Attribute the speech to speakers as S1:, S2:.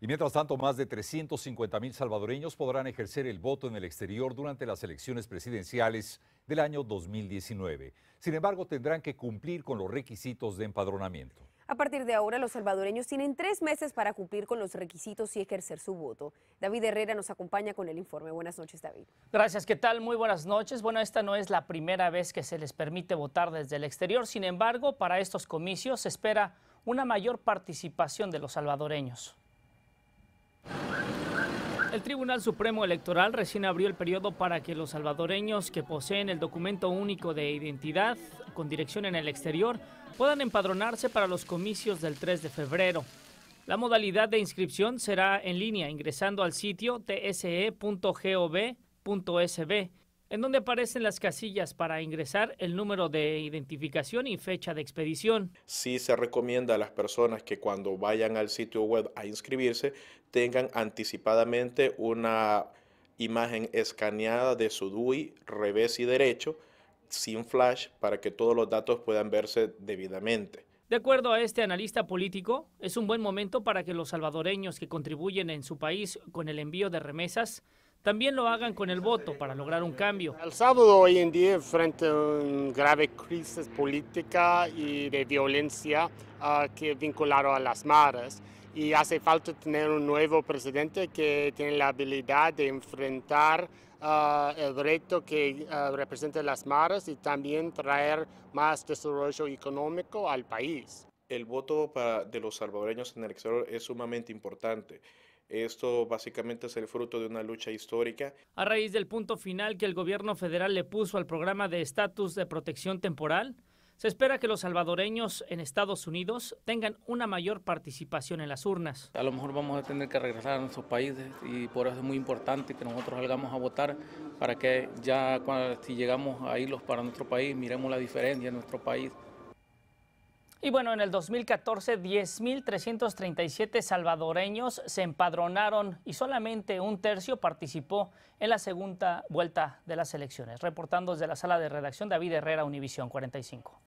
S1: Y mientras tanto, más de 350 mil salvadoreños podrán ejercer el voto en el exterior durante las elecciones presidenciales del año 2019. Sin embargo, tendrán que cumplir con los requisitos de empadronamiento.
S2: A partir de ahora, los salvadoreños tienen tres meses para cumplir con los requisitos y ejercer su voto. David Herrera nos acompaña con el informe. Buenas noches, David.
S3: Gracias, ¿qué tal? Muy buenas noches. Bueno, esta no es la primera vez que se les permite votar desde el exterior. Sin embargo, para estos comicios se espera una mayor participación de los salvadoreños. El Tribunal Supremo Electoral recién abrió el periodo para que los salvadoreños que poseen el documento único de identidad con dirección en el exterior puedan empadronarse para los comicios del 3 de febrero. La modalidad de inscripción será en línea ingresando al sitio tse.gov.sb en donde aparecen las casillas para ingresar el número de identificación y fecha de expedición.
S4: Sí se recomienda a las personas que cuando vayan al sitio web a inscribirse tengan anticipadamente una imagen escaneada de su DUI revés y derecho sin flash para que todos los datos puedan verse debidamente.
S3: De acuerdo a este analista político, es un buen momento para que los salvadoreños que contribuyen en su país con el envío de remesas también lo hagan con el voto para lograr un cambio.
S5: El Salvador hoy en día frente a una grave crisis política y de violencia uh, que vinculado a las maras y hace falta tener un nuevo presidente que tiene la habilidad de enfrentar uh, el reto que uh, representa las maras y también traer más desarrollo económico al país.
S4: El voto para, de los salvadoreños en el exterior es sumamente importante. Esto básicamente es el fruto de una lucha histórica.
S3: A raíz del punto final que el gobierno federal le puso al programa de estatus de protección temporal, se espera que los salvadoreños en Estados Unidos tengan una mayor participación en las urnas.
S6: A lo mejor vamos a tener que regresar a nuestros países y por eso es muy importante que nosotros salgamos a votar para que ya cuando, si llegamos a irlos para nuestro país miremos la diferencia en nuestro país.
S3: Y bueno, en el 2014, 10.337 salvadoreños se empadronaron y solamente un tercio participó en la segunda vuelta de las elecciones. Reportando desde la sala de redacción, David Herrera, Univisión 45.